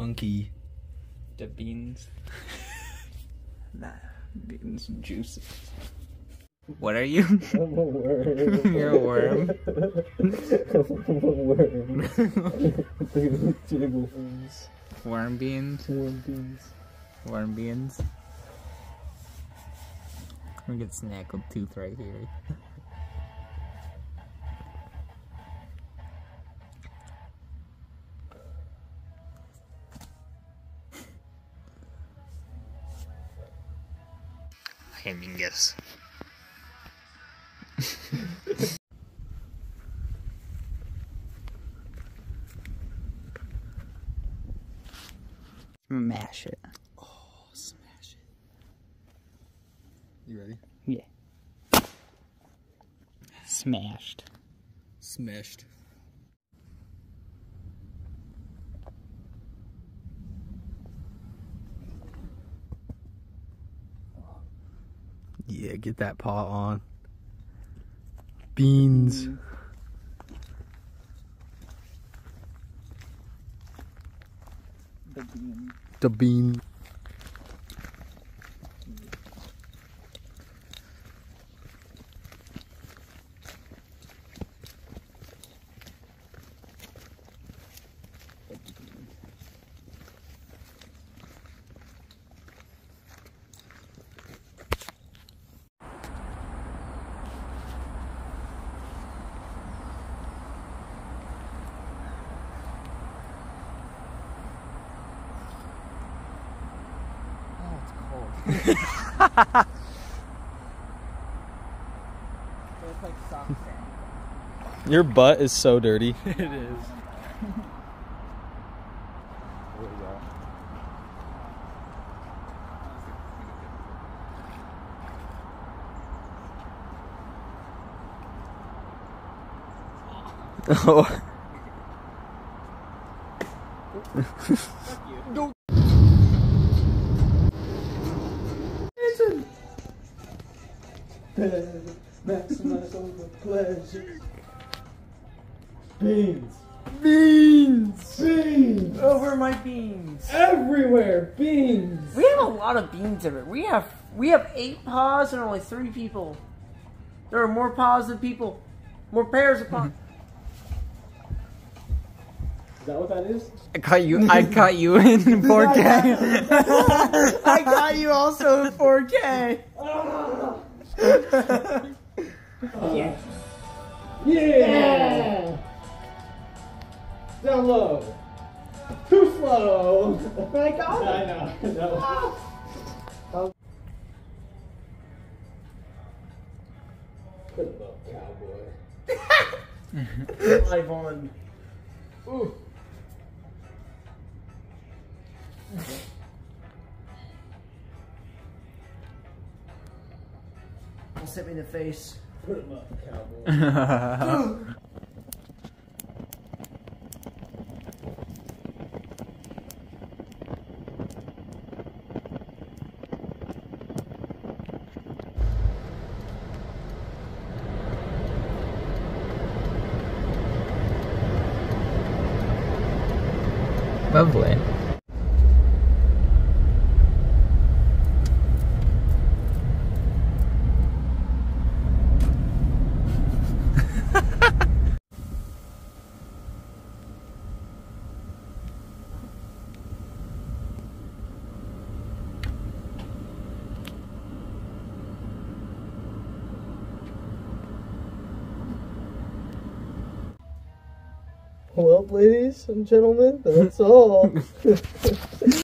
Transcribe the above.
chunky. The beans. Nah, beans and juices. What are you? I'm a worm. You're a worm. I'm a worm. Jiggle beans. Worm beans. Worm beans. Worm beans. We get snackled tooth right here. Hemmingus. Mash it. Oh, smash it. You ready? Yeah. Smashed. Smashed. Yeah, get that paw on. Beans. The bean. The bean. Your butt is so dirty. It is. Oh. Maximize all the pleasure. Beans. Beans! Beans. Over my beans. Everywhere. Beans. We have a lot of beans in it. We have we have eight paws and only three people. There are more paws than people. More pairs of paws. Is that what that is? I caught you. I caught you in 4K. I got you also in 4K. Yeah. Yeah. Down low. Too slow. I got I know. No. Put him up, cowboy. Live on. Ooh. Almost hit me in the face. Put him up, cowboy. Lovely. Well, ladies and gentlemen, that's all.